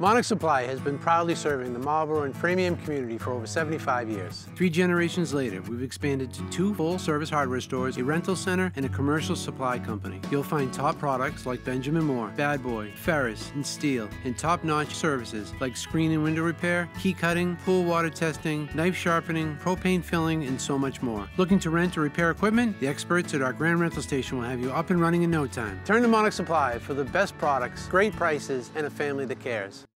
Monnick Supply has been proudly serving the Marlboro and Framingham community for over 75 years. Three generations later, we've expanded to two full-service hardware stores, a rental center, and a commercial supply company. You'll find top products like Benjamin Moore, Bad Boy, Ferris, and Stihl, and top-notch services like screen and window repair, key cutting, pool water testing, knife sharpening, propane filling, and so much more. Looking to rent or repair equipment? The experts at our Grand Rental Station will have you up and running in no time. Turn to Monnick Supply for the best products, great prices, and a family that cares.